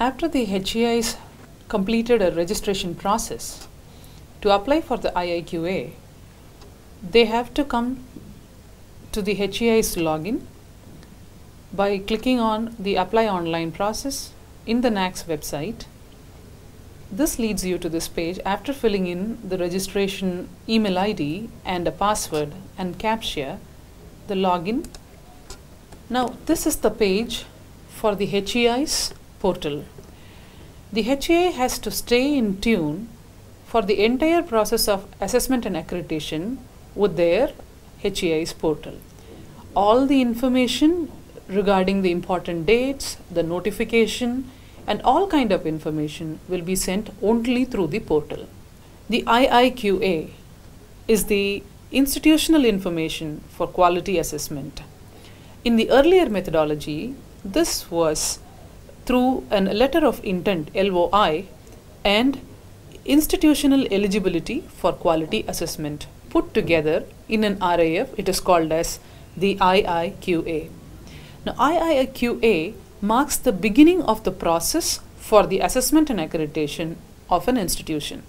After the HEIs completed a registration process, to apply for the IIQA, they have to come to the HEI's login by clicking on the Apply Online process in the NAAC's website. This leads you to this page after filling in the registration email ID and a password and CAPTCHA, the login. Now, this is the page for the HEI's portal. The HEI has to stay in tune for the entire process of assessment and accreditation with their HEI's portal. All the information regarding the important dates, the notification, and all kind of information will be sent only through the portal. The IIQA is the institutional information for quality assessment. In the earlier methodology, this was through a letter of intent LOI and institutional eligibility for quality assessment put together in an RAF. It is called as the IIQA. Now, IIQA marks the beginning of the process for the assessment and accreditation of an institution.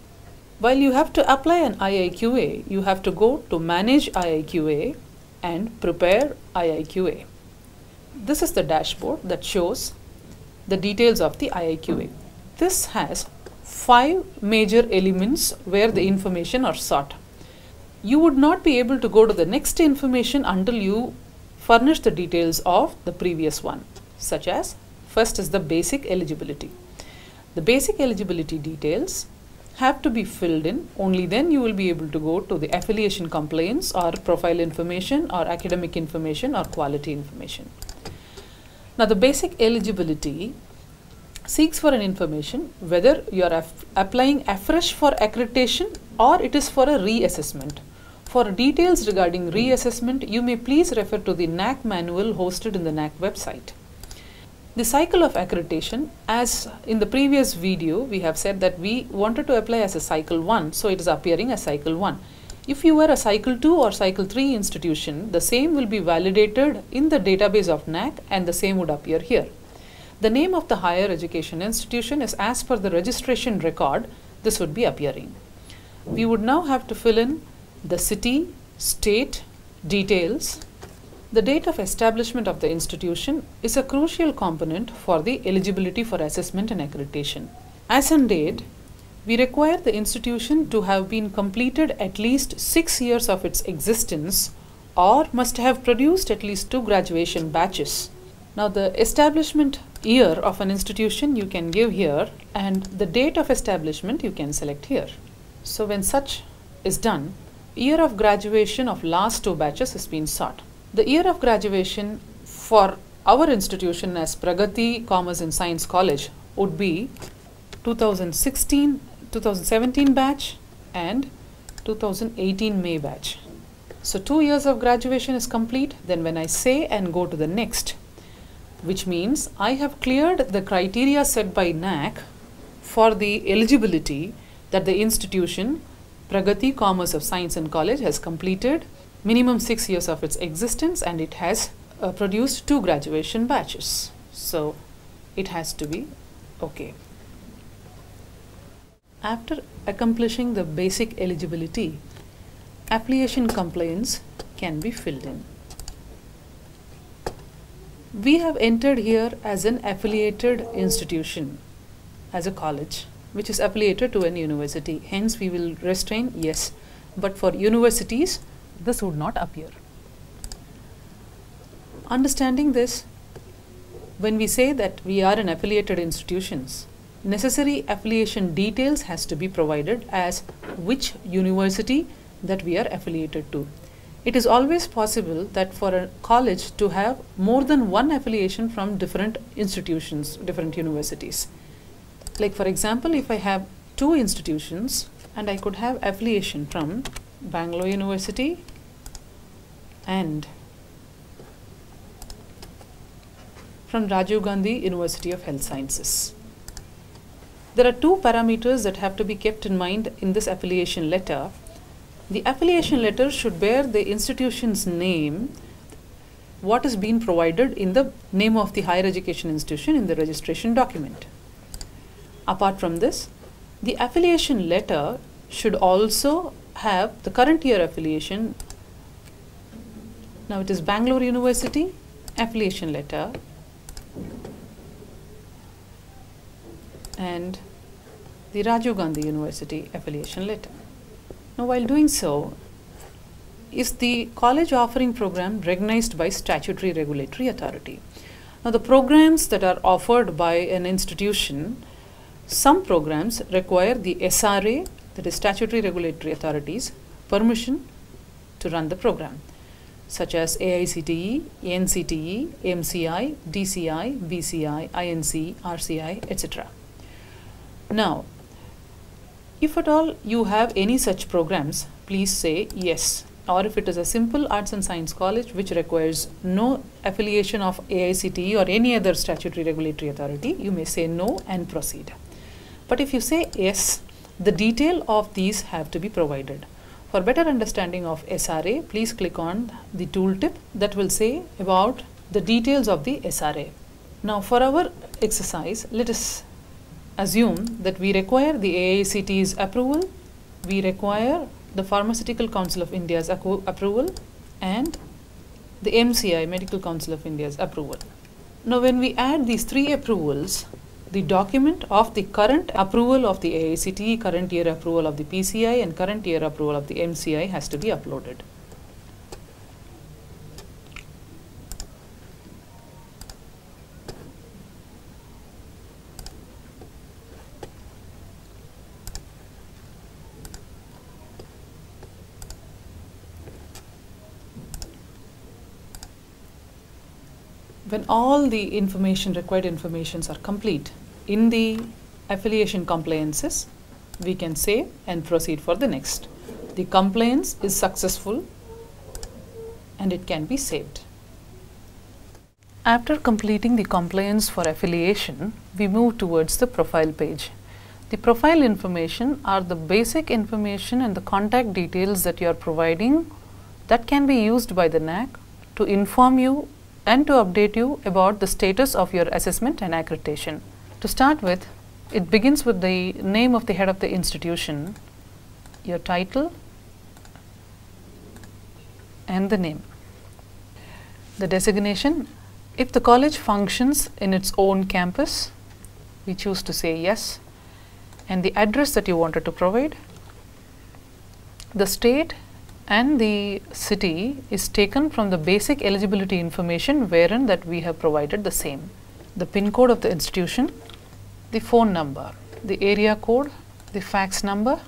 While you have to apply an IIQA, you have to go to Manage IIQA and Prepare IIQA. This is the dashboard that shows the details of the IIQA. This has five major elements where the information are sought. You would not be able to go to the next information until you furnish the details of the previous one, such as first is the basic eligibility. The basic eligibility details have to be filled in, only then you will be able to go to the affiliation compliance or profile information or academic information or quality information. Now the basic eligibility seeks for an information whether you are applying afresh for accreditation or it is for a reassessment. For details regarding reassessment, you may please refer to the NAAC manual hosted in the NAAC website. The cycle of accreditation, as in the previous video, we have said that we wanted to apply as a cycle 1, so it is appearing as cycle 1. If you were a cycle 2 or cycle 3 institution, the same will be validated in the database of NAAC and the same would appear here. The name of the higher education institution is as per the registration record, this would be appearing. We would now have to fill in the city, state, details. The date of establishment of the institution is a crucial component for the eligibility for assessment and accreditation. As on date, we require the institution to have been completed at least six years of its existence or must have produced at least two graduation batches. Now the establishment year of an institution you can give here and the date of establishment you can select here. So when such is done, year of graduation of last two batches has been sought. The year of graduation for our institution as Pragati Commerce and Science College would be 2016, 2017 batch and 2018 May batch. So two years of graduation is complete. Then when I say and go to the next, which means I have cleared the criteria set by NAAC for the eligibility that the institution Pragati Commerce of Science and College has completed minimum six years of its existence and it has uh, produced two graduation batches. So it has to be okay. After accomplishing the basic eligibility, affiliation compliance can be filled in. We have entered here as an affiliated institution, as a college which is affiliated to an university. Hence, we will restrain yes. But for universities, this would not appear. Understanding this, when we say that we are an affiliated institutions, necessary affiliation details has to be provided as which university that we are affiliated to. It is always possible that for a college to have more than one affiliation from different institutions, different universities. Like for example, if I have two institutions and I could have affiliation from Bangalore University and from Rajiv Gandhi University of Health Sciences. There are two parameters that have to be kept in mind in this affiliation letter. The affiliation letter should bear the institution's name, what is being provided in the name of the higher education institution in the registration document. Apart from this, the affiliation letter should also have the current year affiliation. Now it is Bangalore University affiliation letter and the Rajiv Gandhi University affiliation letter. Now while doing so, is the college offering program recognized by statutory regulatory authority? Now the programs that are offered by an institution, some programs require the SRA, that is statutory regulatory authorities, permission to run the program such as AICTE, NCTE, MCI, DCI, BCI, INC, RCI, etc. Now, if at all you have any such programs, please say yes. Or if it is a simple arts and science college which requires no affiliation of AICTE or any other statutory regulatory authority, you may say no and proceed. But if you say yes, the detail of these have to be provided. For better understanding of SRA, please click on the tooltip that will say about the details of the SRA. Now for our exercise, let us assume that we require the AICTE's approval, we require the Pharmaceutical Council of India's approval and the MCI, Medical Council of India's approval. Now when we add these three approvals, the document of the current approval of the AICTE, current year approval of the PCI and current year approval of the MCI has to be uploaded. When all the information, required informations are complete in the affiliation compliances, we can save and proceed for the next. The compliance is successful and it can be saved. After completing the compliance for affiliation, we move towards the profile page. The profile information are the basic information and the contact details that you are providing that can be used by the NAAC to inform you and to update you about the status of your assessment and accreditation. To start with, it begins with the name of the head of the institution, your title and the name. The designation, if the college functions in its own campus, we choose to say yes and the address that you wanted to provide. The state and the city is taken from the basic eligibility information wherein that we have provided the same. The pin code of the institution, the phone number, the area code, the fax number.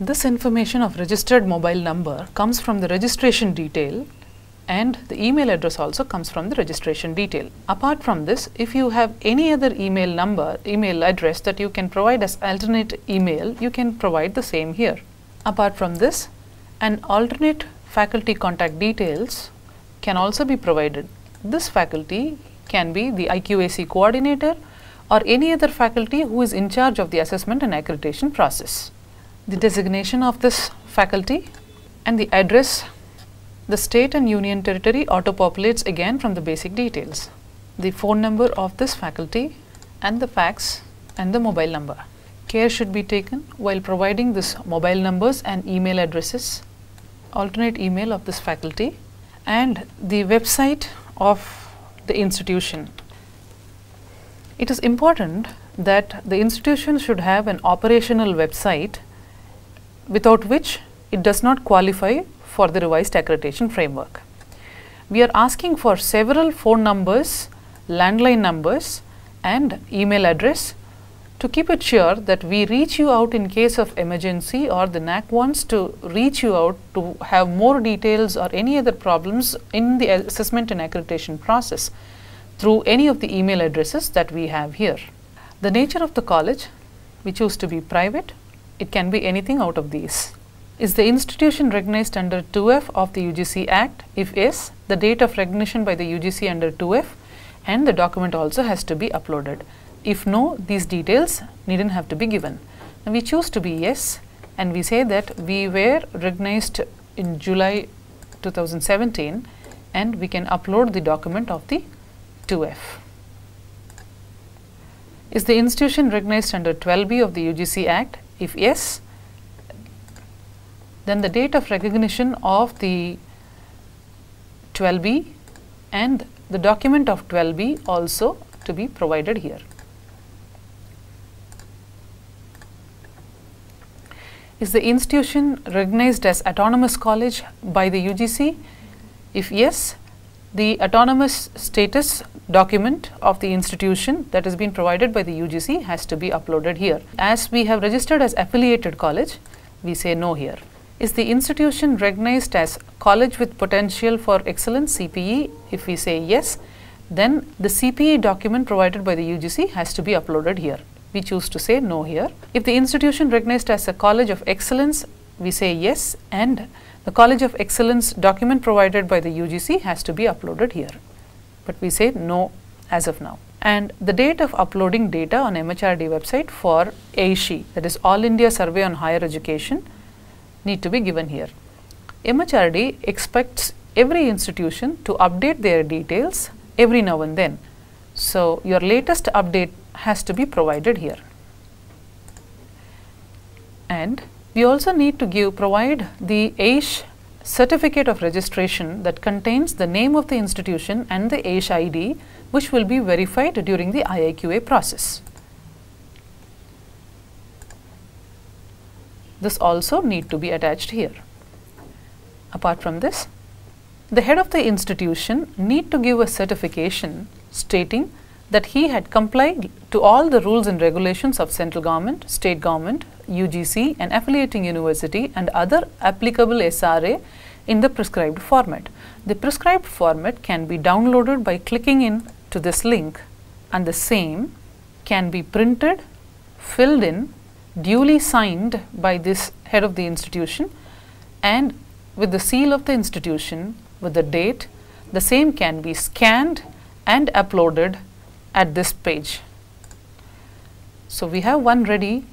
This information of registered mobile number comes from the registration detail and the email address also comes from the registration detail. Apart from this, if you have any other email number, email address that you can provide as alternate email, you can provide the same here. Apart from this, an alternate faculty contact details can also be provided. This faculty can be the IQAC coordinator or any other faculty who is in charge of the assessment and accreditation process. The designation of this faculty and the address, the state and union territory auto-populates again from the basic details. The phone number of this faculty and the fax and the mobile number. Care should be taken while providing this mobile numbers and email addresses alternate email of this faculty and the website of the institution. It is important that the institution should have an operational website without which it does not qualify for the revised accreditation framework. We are asking for several phone numbers, landline numbers and email address to keep it sure that we reach you out in case of emergency or the NAAC wants to reach you out to have more details or any other problems in the assessment and accreditation process through any of the email addresses that we have here. The nature of the college, we choose to be private, it can be anything out of these. Is the institution recognized under 2F of the UGC Act? If yes, the date of recognition by the UGC under 2F and the document also has to be uploaded. If no, these details needn't have to be given. Now, we choose to be yes and we say that we were recognized in July 2017 and we can upload the document of the 2F. Is the institution recognized under 12B of the UGC Act? If yes, then the date of recognition of the 12B and the document of 12B also to be provided here. Is the institution recognized as autonomous college by the UGC? If yes, the autonomous status document of the institution that has been provided by the UGC has to be uploaded here. As we have registered as affiliated college, we say no here. Is the institution recognized as college with potential for excellence CPE? If we say yes, then the CPE document provided by the UGC has to be uploaded here we choose to say no here. If the institution recognized as a college of excellence, we say yes and the college of excellence document provided by the UGC has to be uploaded here. But we say no as of now. And the date of uploading data on MHRD website for AISHE, that is All India Survey on Higher Education, need to be given here. MHRD expects every institution to update their details every now and then. So, your latest update has to be provided here. And we also need to give provide the AISHE certificate of registration that contains the name of the institution and the AISHE ID which will be verified during the IIQA process. This also need to be attached here. Apart from this, the head of the institution need to give a certification stating that he had complied to all the rules and regulations of central government, state government, UGC and affiliating university and other applicable SRA in the prescribed format. The prescribed format can be downloaded by clicking in to this link and the same can be printed, filled in, duly signed by this head of the institution and with the seal of the institution with the date, the same can be scanned and uploaded at this page. So, we have one ready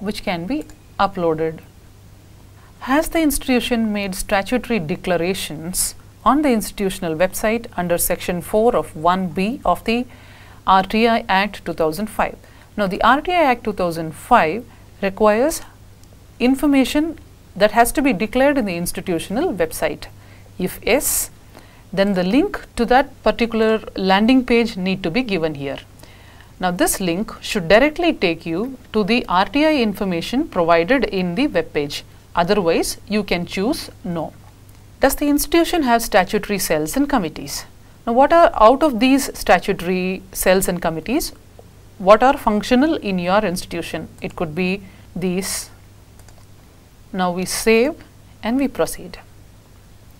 which can be uploaded. Has the institution made statutory declarations on the institutional website under section 4 of 1B of the RTI Act 2005. Now, the RTI Act 2005 requires information that has to be declared in the institutional website. If yes, then the link to that particular landing page need to be given here. Now this link should directly take you to the RTI information provided in the web page. Otherwise, you can choose no. Does the institution have statutory cells and committees? Now what are out of these statutory cells and committees, what are functional in your institution? It could be these. Now we save and we proceed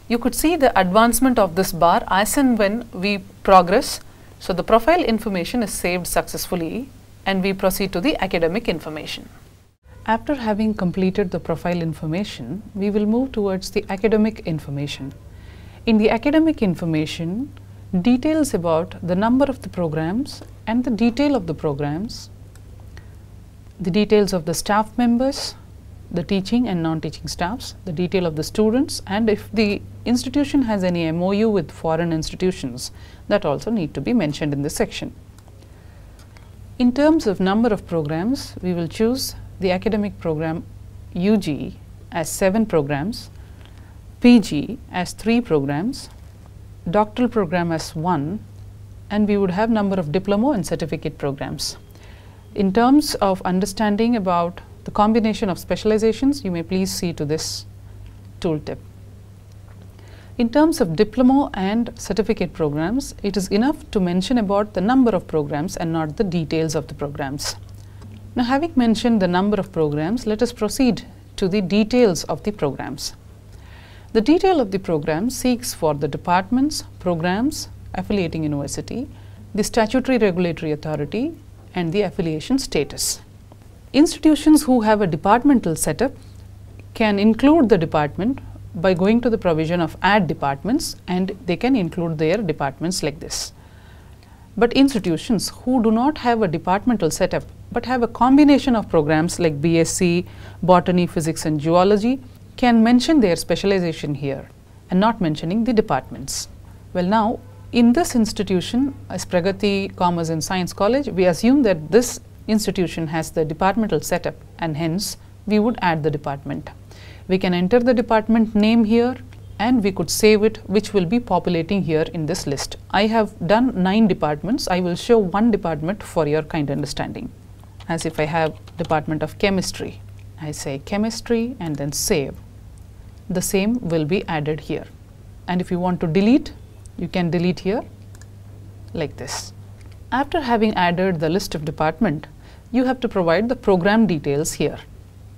you could see the advancement of this bar as and when we progress. So, the profile information is saved successfully and we proceed to the academic information. After having completed the profile information, we will move towards the academic information. In the academic information, details about the number of the programs and the detail of the programs, the details of the staff members, the teaching and non-teaching staffs, the detail of the students and if the institution has any MOU with foreign institutions that also need to be mentioned in this section. In terms of number of programs, we will choose the academic program UG as 7 programs, PG as 3 programs, doctoral program as 1 and we would have number of diploma and certificate programs. In terms of understanding about the combination of specializations, you may please see to this tooltip. In terms of diploma and certificate programs, it is enough to mention about the number of programs and not the details of the programs. Now, having mentioned the number of programs, let us proceed to the details of the programs. The detail of the program seeks for the departments, programs, affiliating university, the statutory regulatory authority and the affiliation status. Institutions who have a departmental setup can include the department by going to the provision of add departments and they can include their departments like this. But institutions who do not have a departmental setup but have a combination of programs like BSc, Botany, Physics and Geology can mention their specialization here and not mentioning the departments. Well now in this institution, as Pragati Commerce and Science College, we assume that this institution has the departmental setup and hence we would add the department. We can enter the department name here and we could save it which will be populating here in this list. I have done 9 departments. I will show one department for your kind understanding. As if I have department of chemistry. I say chemistry and then save. The same will be added here. And if you want to delete, you can delete here like this. After having added the list of department, you have to provide the program details here.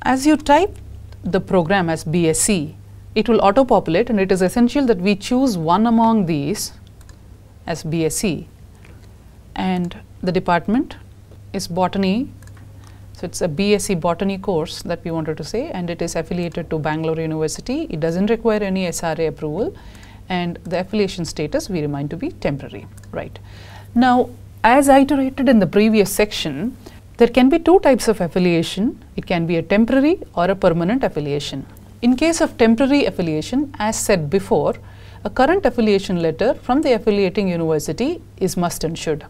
As you type the program as BSc, it will auto-populate and it is essential that we choose one among these as BSc and the department is botany. So, it is a BSc botany course that we wanted to say and it is affiliated to Bangalore University. It does not require any SRA approval and the affiliation status we remind to be temporary. right? Now, as I iterated in the previous section, there can be two types of affiliation. It can be a temporary or a permanent affiliation. In case of temporary affiliation, as said before, a current affiliation letter from the affiliating university is must and should.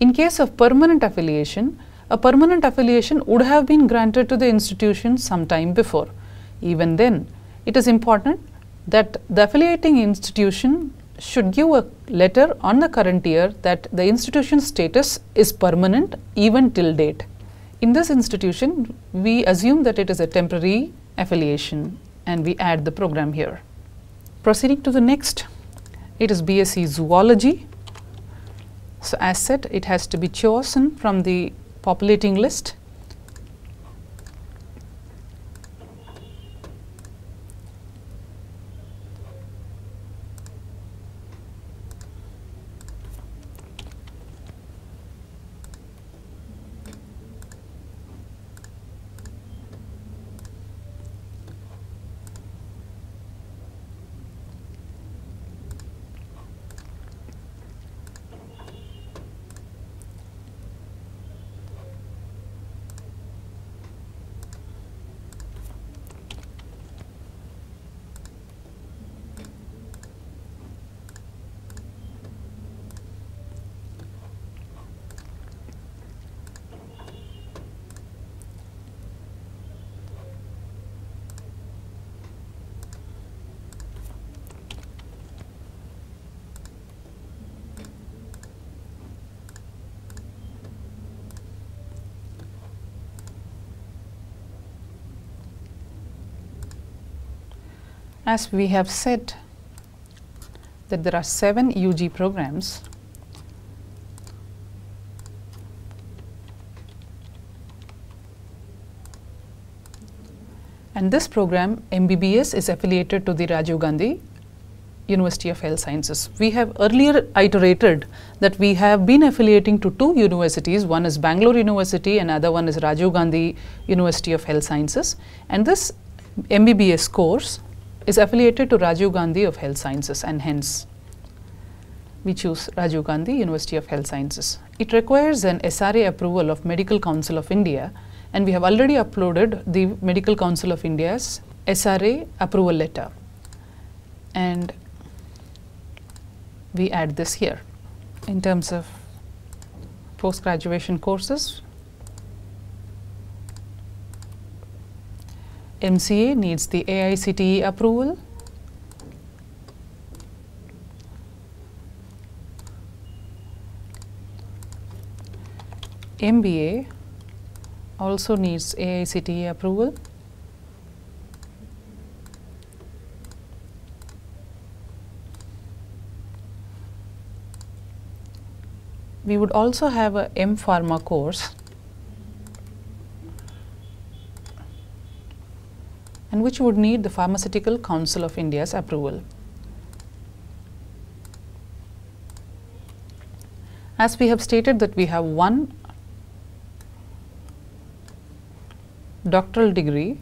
In case of permanent affiliation, a permanent affiliation would have been granted to the institution some time before. Even then, it is important that the affiliating institution should give a letter on the current year that the institution status is permanent even till date. In this institution, we assume that it is a temporary affiliation and we add the program here. Proceeding to the next, it is BSc Zoology. So, as said, it has to be chosen from the populating list As we have said that there are seven UG programs, and this program MBBS is affiliated to the Rajiv Gandhi University of Health Sciences. We have earlier iterated that we have been affiliating to two universities, one is Bangalore University and other one is Rajiv Gandhi University of Health Sciences. And this MBBS course is affiliated to Rajiv Gandhi of Health Sciences and hence we choose Rajiv Gandhi University of Health Sciences. It requires an SRA approval of Medical Council of India and we have already uploaded the Medical Council of India's SRA approval letter and we add this here. In terms of post graduation courses, MCA needs the AICTE approval. MBA also needs AICTE approval. We would also have a M Pharma course and which would need the Pharmaceutical Council of India's approval. As we have stated that we have one doctoral degree,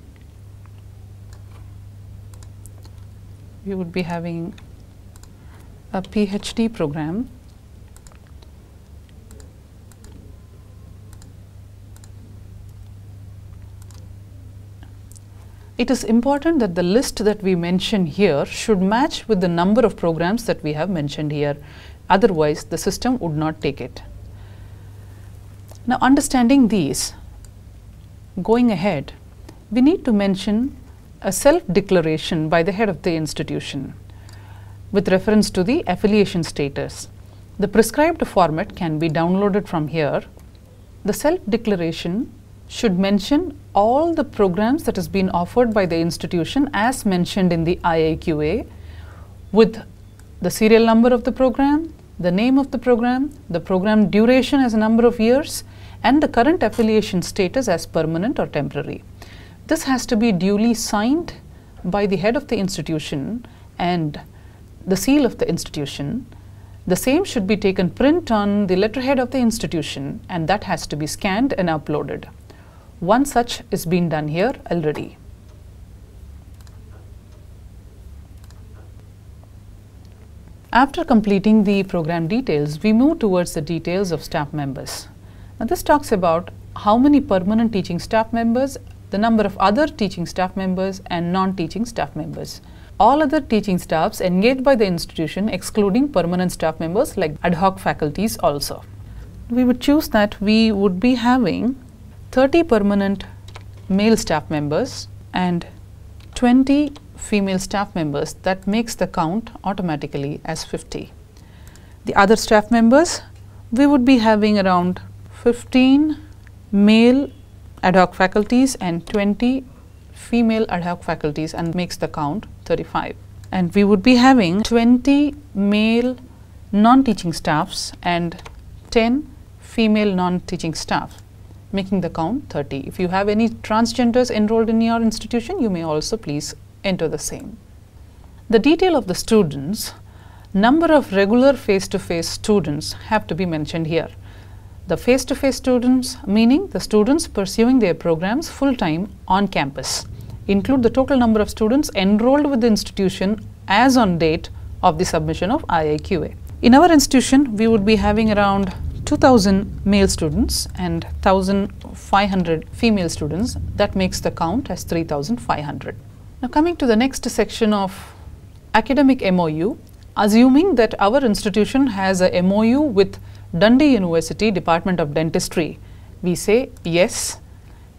we would be having a PhD program it is important that the list that we mention here should match with the number of programs that we have mentioned here. Otherwise, the system would not take it. Now, understanding these, going ahead, we need to mention a self declaration by the head of the institution with reference to the affiliation status. The prescribed format can be downloaded from here. The self declaration should mention all the programs that has been offered by the institution as mentioned in the IIQA with the serial number of the program, the name of the program, the program duration as a number of years and the current affiliation status as permanent or temporary. This has to be duly signed by the head of the institution and the seal of the institution. The same should be taken print on the letterhead of the institution and that has to be scanned and uploaded. One such is being done here already. After completing the program details, we move towards the details of staff members. Now this talks about how many permanent teaching staff members, the number of other teaching staff members and non-teaching staff members. All other teaching staffs engaged by the institution excluding permanent staff members like ad hoc faculties also. We would choose that we would be having 30 permanent male staff members and 20 female staff members that makes the count automatically as 50. The other staff members we would be having around 15 male ad hoc faculties and 20 female ad hoc faculties and makes the count 35. And we would be having 20 male non-teaching staffs and 10 female non-teaching staff making the count 30. If you have any transgenders enrolled in your institution, you may also please enter the same. The detail of the students, number of regular face-to-face -face students have to be mentioned here. The face-to-face -face students meaning the students pursuing their programs full-time on campus include the total number of students enrolled with the institution as on date of the submission of IIQA. In our institution, we would be having around 2000 male students and 1500 female students. That makes the count as 3500. Now coming to the next section of academic MOU, assuming that our institution has a MOU with Dundee University Department of Dentistry, we say yes.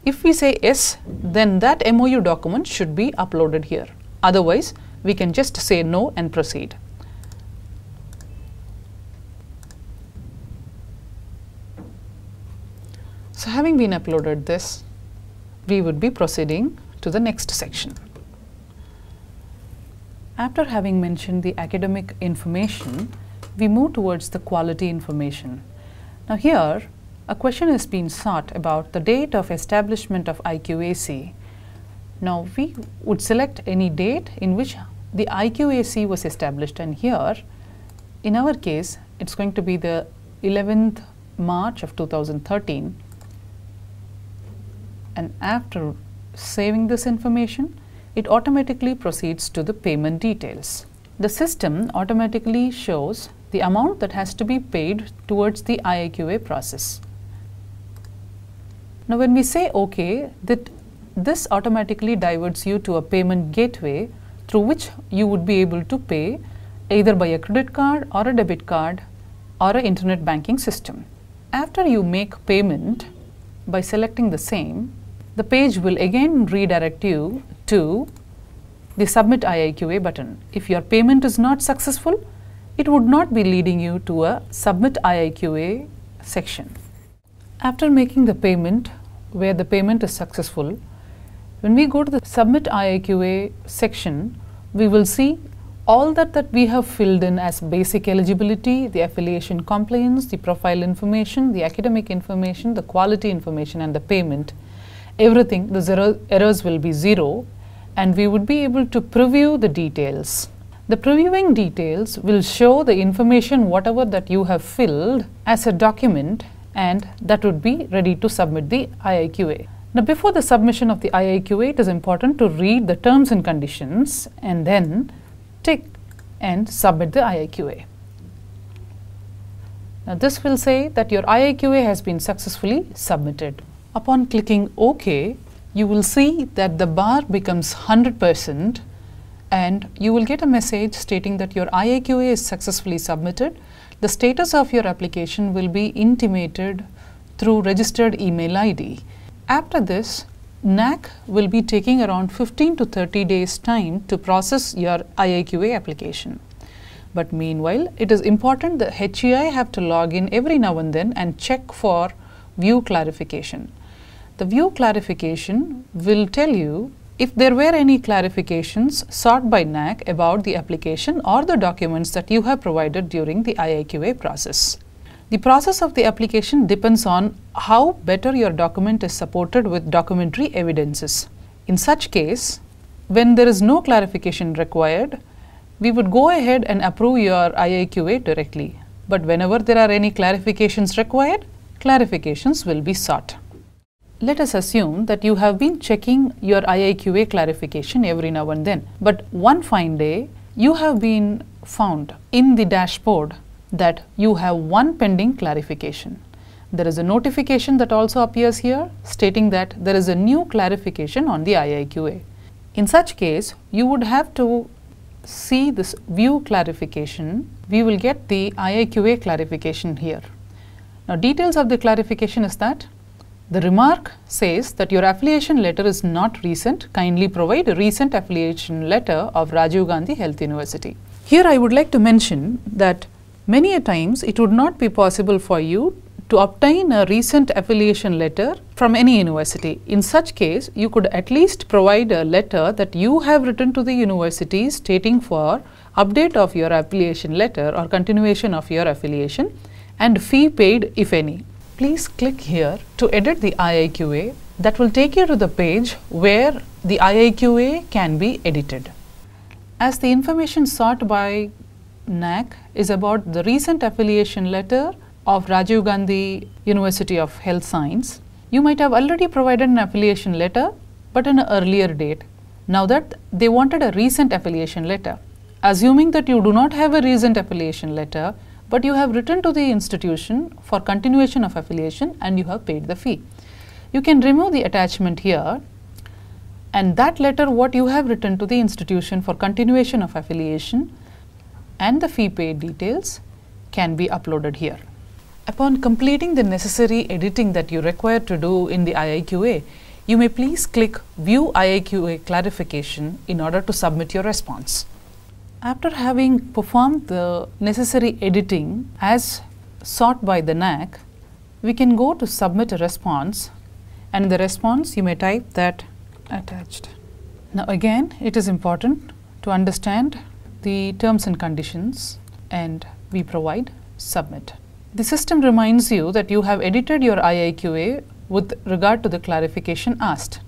If we say yes, then that MOU document should be uploaded here. Otherwise, we can just say no and proceed. So having been uploaded this, we would be proceeding to the next section. After having mentioned the academic information, we move towards the quality information. Now here, a question has been sought about the date of establishment of IQAC. Now we would select any date in which the IQAC was established and here, in our case, it's going to be the 11th March of 2013 and after saving this information, it automatically proceeds to the payment details. The system automatically shows the amount that has to be paid towards the IIQA process. Now when we say OK, that this automatically diverts you to a payment gateway through which you would be able to pay either by a credit card or a debit card or an internet banking system. After you make payment by selecting the same, the page will again redirect you to the Submit IIQA button. If your payment is not successful, it would not be leading you to a Submit IIQA section. After making the payment, where the payment is successful, when we go to the Submit IIQA section, we will see all that, that we have filled in as basic eligibility, the affiliation compliance, the profile information, the academic information, the quality information and the payment everything, the zero errors will be zero and we would be able to preview the details. The previewing details will show the information whatever that you have filled as a document and that would be ready to submit the IIQA. Now before the submission of the IIQA, it is important to read the terms and conditions and then tick and submit the IIQA. Now this will say that your IIQA has been successfully submitted. Upon clicking OK, you will see that the bar becomes 100% and you will get a message stating that your IIQA is successfully submitted. the status of your application will be intimated through registered email ID. After this, NAAC will be taking around 15 to 30 days time to process your IIQA application. But meanwhile, it is important that HEI have to log in every now and then and check for view clarification. The view clarification will tell you if there were any clarifications sought by NAAC about the application or the documents that you have provided during the IIQA process. The process of the application depends on how better your document is supported with documentary evidences. In such case, when there is no clarification required, we would go ahead and approve your IIQA directly. But whenever there are any clarifications required, clarifications will be sought. Let us assume that you have been checking your IIQA clarification every now and then, but one fine day you have been found in the dashboard that you have one pending clarification. There is a notification that also appears here stating that there is a new clarification on the IIQA. In such case, you would have to see this view clarification. We will get the IIQA clarification here. Now, details of the clarification is that the remark says that your affiliation letter is not recent. Kindly provide a recent affiliation letter of Rajiv Gandhi Health University. Here I would like to mention that Many a times it would not be possible for you to obtain a recent affiliation letter from any university. In such case, you could at least provide a letter that you have written to the university stating for update of your affiliation letter or continuation of your affiliation and fee paid if any. Please click here to edit the IIQA that will take you to the page where the IIQA can be edited. As the information sought by NAAC is about the recent affiliation letter of Rajiv Gandhi University of Health Science. You might have already provided an affiliation letter, but in an earlier date. Now that they wanted a recent affiliation letter. Assuming that you do not have a recent affiliation letter, but you have written to the institution for continuation of affiliation and you have paid the fee. You can remove the attachment here and that letter what you have written to the institution for continuation of affiliation and the fee paid details can be uploaded here. Upon completing the necessary editing that you require to do in the IIQA, you may please click View IIQA Clarification in order to submit your response. After having performed the necessary editing as sought by the NAAC, we can go to submit a response and in the response you may type that attached. Now again it is important to understand the terms and conditions and we provide submit. The system reminds you that you have edited your IIQA with regard to the clarification asked.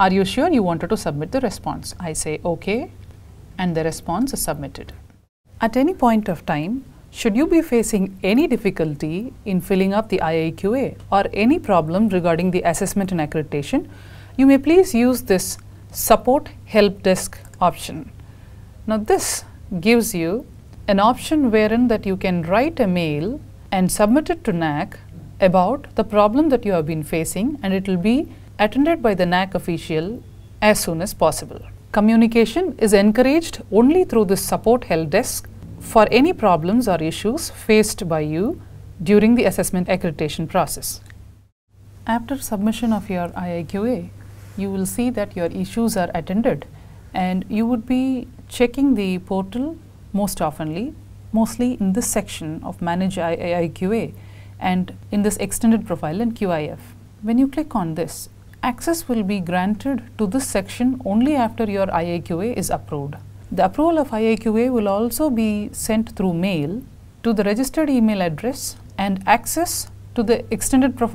Are you sure you wanted to submit the response? I say OK and the response is submitted. At any point of time, should you be facing any difficulty in filling up the IIQA or any problem regarding the assessment and accreditation, you may please use this support help desk option. Now this gives you an option wherein that you can write a mail and submit it to NAAC about the problem that you have been facing and it will be attended by the NAAC official as soon as possible. Communication is encouraged only through the support help desk for any problems or issues faced by you during the assessment accreditation process. After submission of your IIQA, you will see that your issues are attended and you would be checking the portal most oftenly, mostly in this section of Manage IIQA and in this extended profile in QIF. When you click on this, access will be granted to this section only after your IIQA is approved. The approval of IIQA will also be sent through mail to the registered email address and access to the extended profile